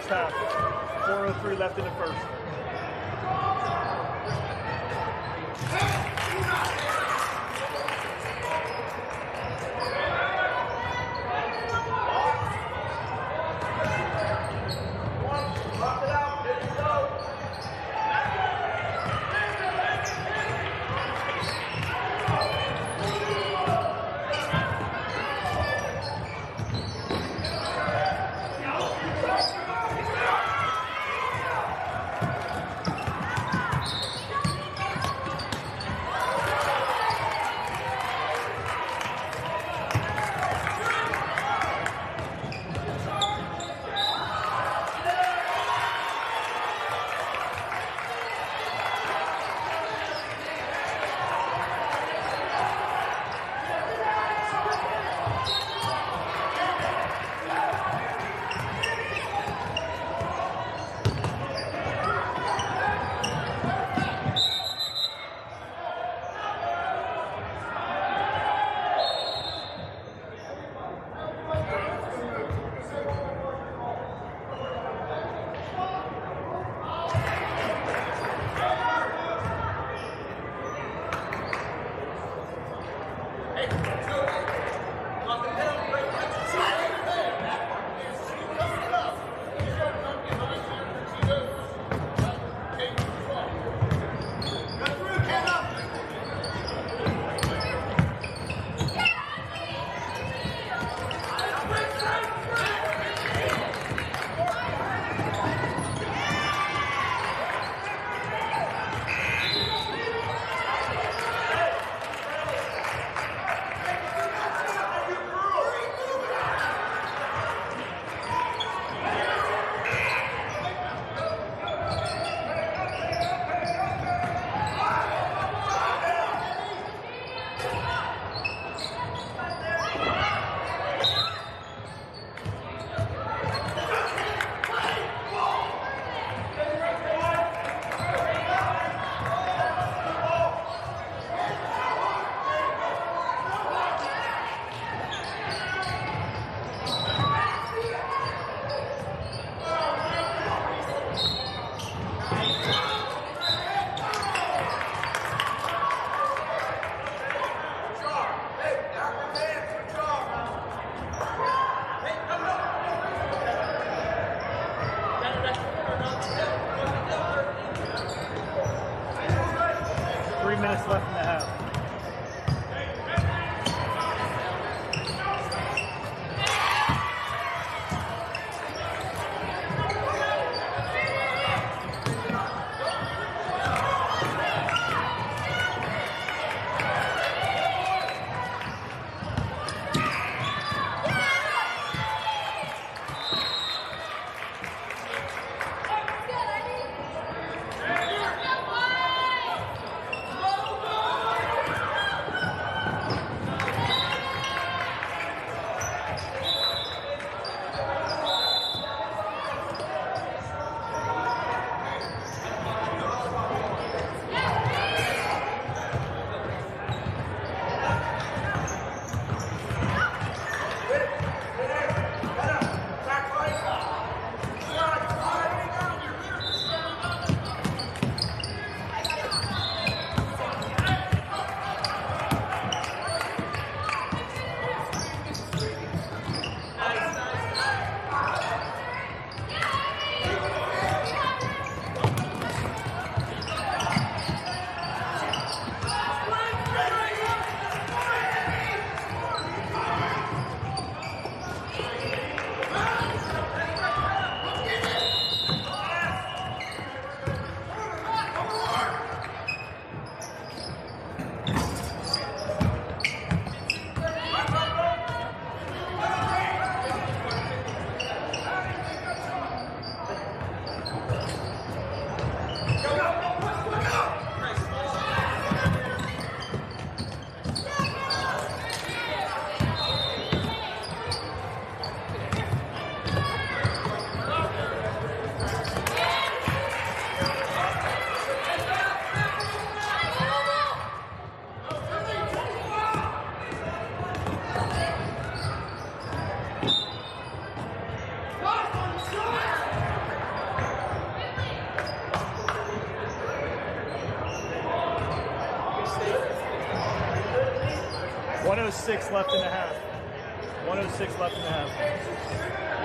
first half. 4.03 left in the 106 left in the half. 106 left in the half.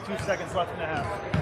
22 seconds left in the half.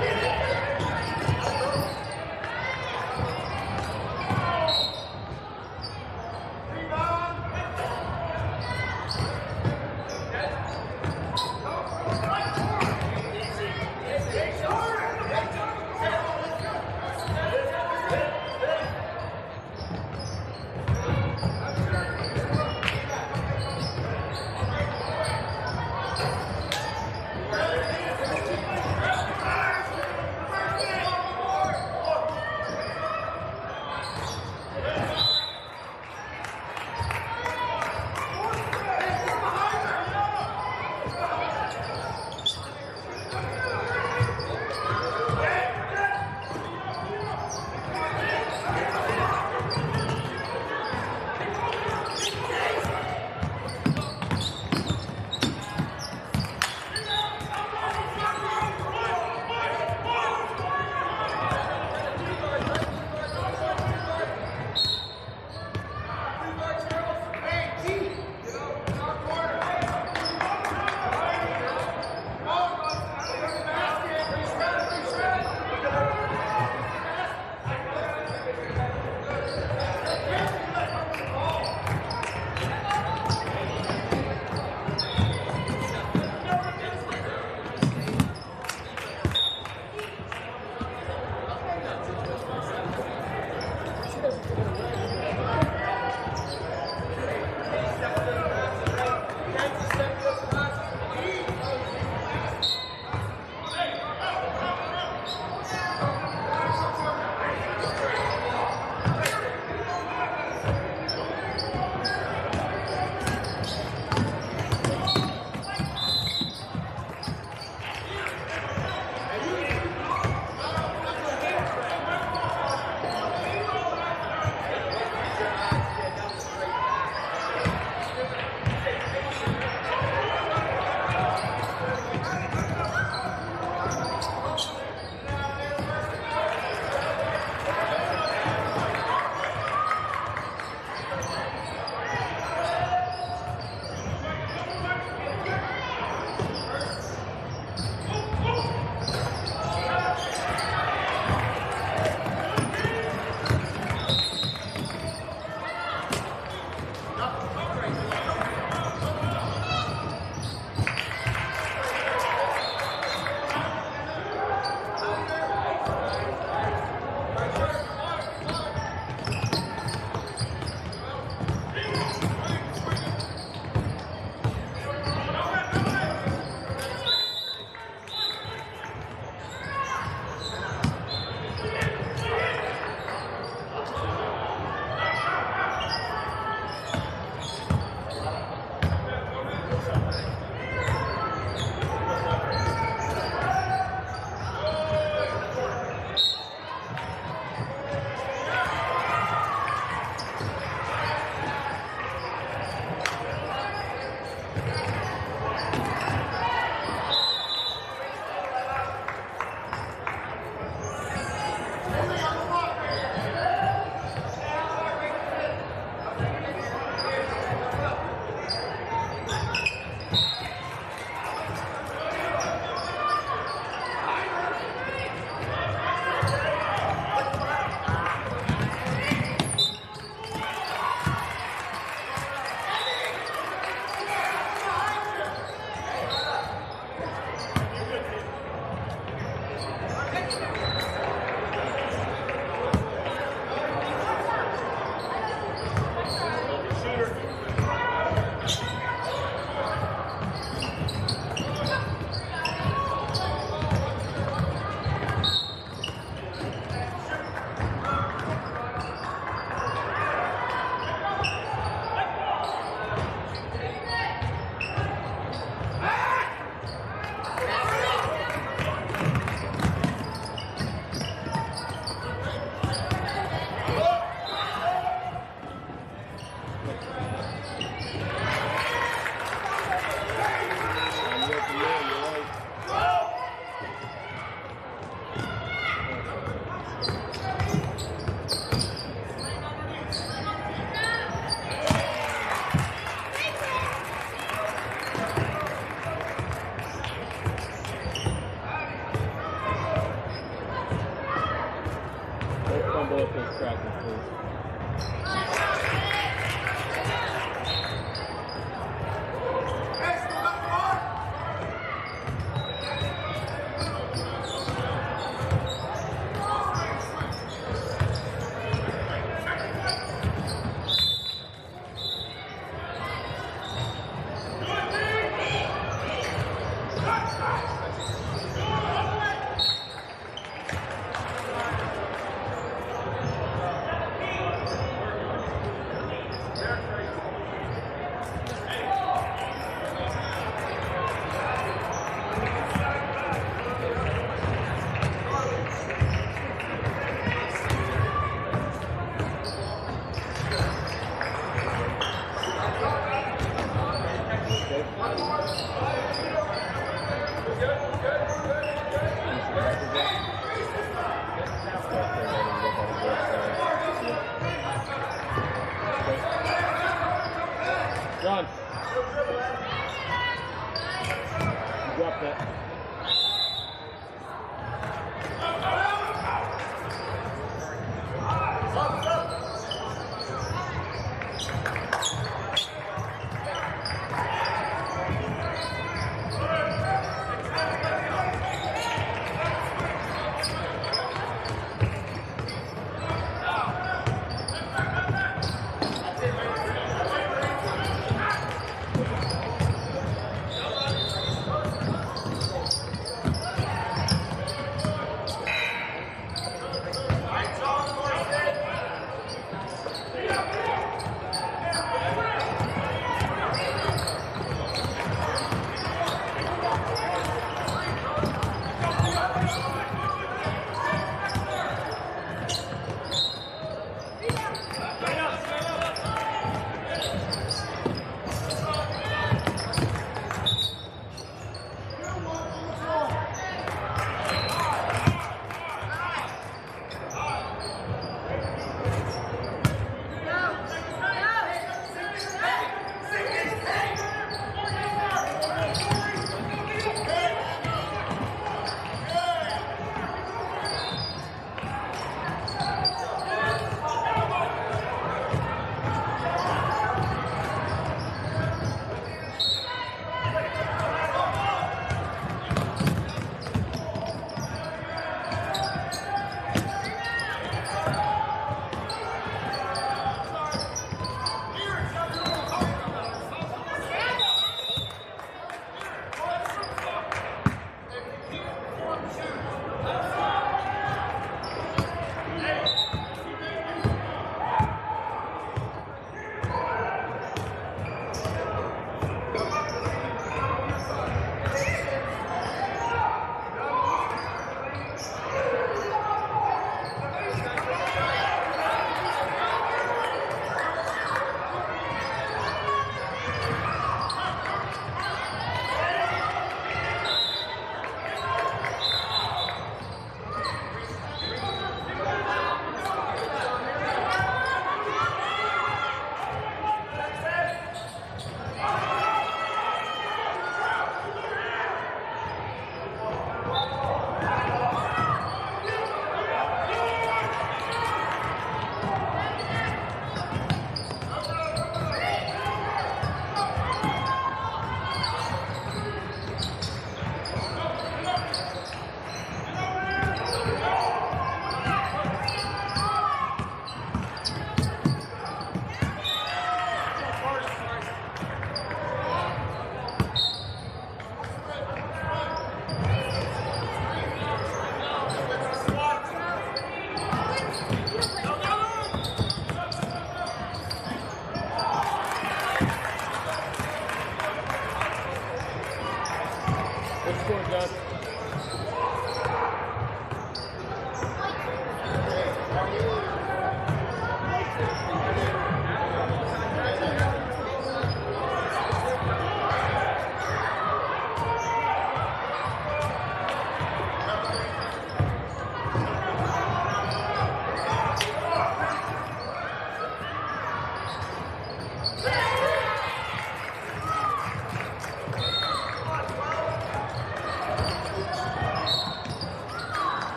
Yes.